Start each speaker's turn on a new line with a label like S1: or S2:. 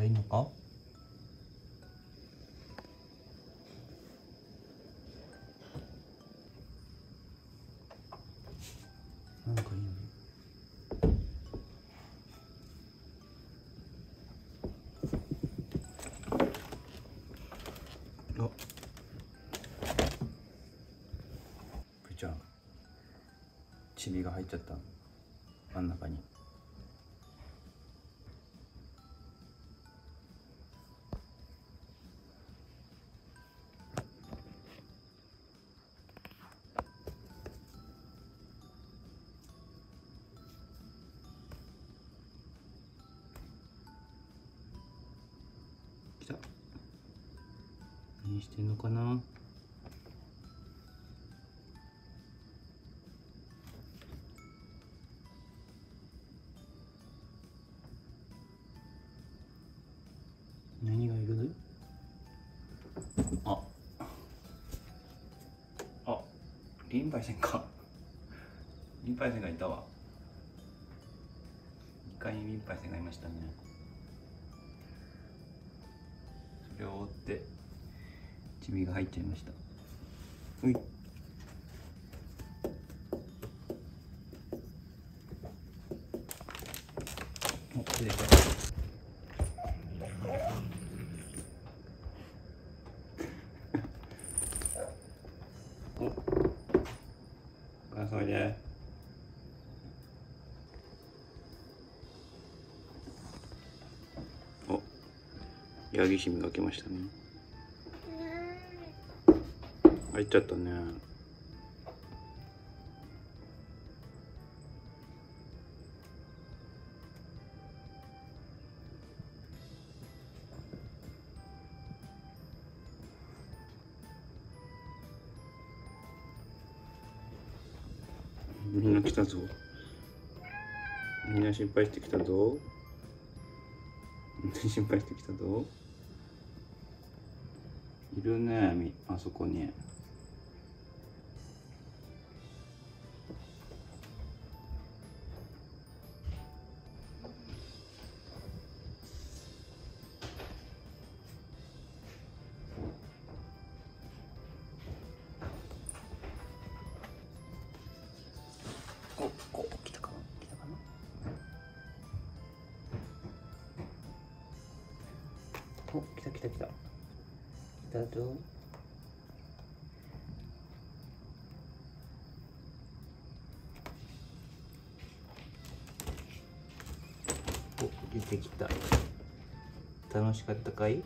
S1: かいいのか？なんかいいのあ。ぶーちゃんチビが入っちゃった。真ん中に。来た。何してんのかな？何がいる？あ。あ。リンパイセンか。リンパイセンがいたわ。1階にリンパイセンがいましたね。れを追って。チビが入っちゃいました。うい。てきたおあそれでおヤギシミが来ましたね。入っちゃったね。みんな来たぞ。みんな心配してきたぞ。みんな心配してきたぞ。いるねみあそこに。おお来たか来たかな？お来た。来た来た来たぞお出てきた。楽しかったかい？